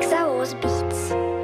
Ixaos Beats.